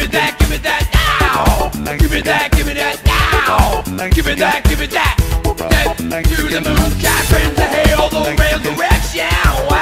me that, give me that now. Give me that, give me that now. Give me that, give me that. Then to the moon, cat friends, hail the resurrection.